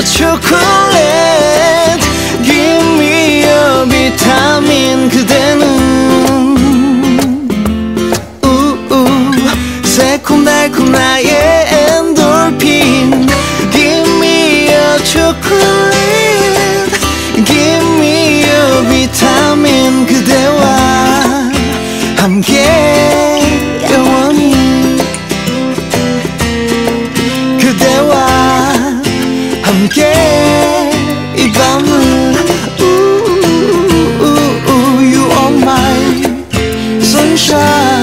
your chocolate Give me your vitamin 그대는 우우 새콤달콤 나의 Ooh, ooh, ooh, you are my sunshine.